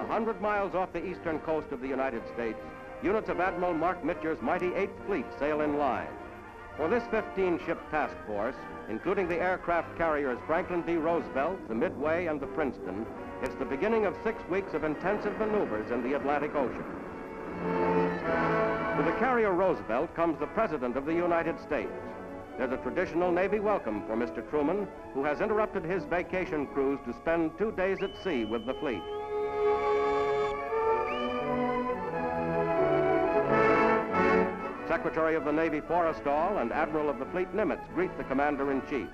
A hundred miles off the eastern coast of the United States, units of Admiral Marc Mitscher's mighty 8th Fleet sail in line. For this 15-ship task force, including the aircraft carriers Franklin D. Roosevelt, the Midway, and the Princeton, it's the beginning of six weeks of intensive maneuvers in the Atlantic Ocean. To the carrier Roosevelt comes the President of the United States. There's a traditional Navy welcome for Mr. Truman, who has interrupted his vacation cruise to spend two days at sea with the fleet. Secretary of the Navy Forrestal and Admiral of the Fleet Nimitz greet the Commander-in-Chief.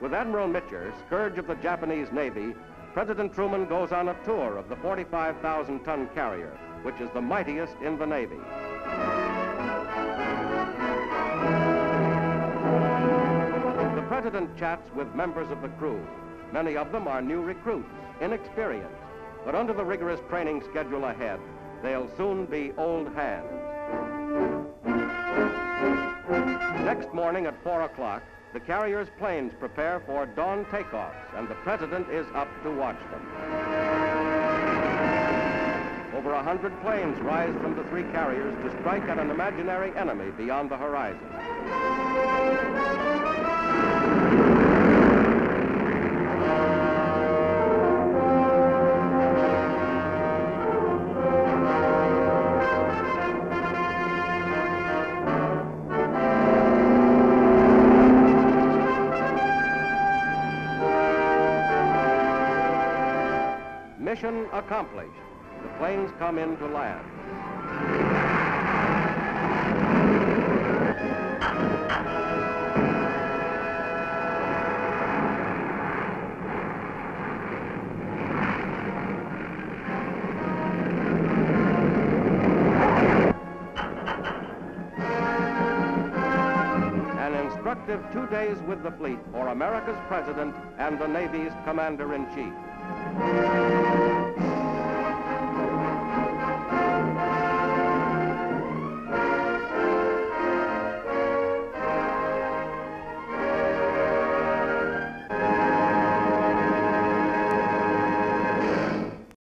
With Admiral Mitscher, scourge of the Japanese Navy, President Truman goes on a tour of the 45,000-ton carrier, which is the mightiest in the Navy. Chats with members of the crew. Many of them are new recruits, inexperienced, but under the rigorous training schedule ahead, they'll soon be old hands. Next morning at 4 o'clock, the carrier's planes prepare for dawn takeoffs, and the President is up to watch them. Over a hundred planes rise from the three carriers to strike at an imaginary enemy beyond the horizon. Mission accomplished. The planes come in to land. An instructive two days with the fleet for America's President and the Navy's Commander-in-Chief.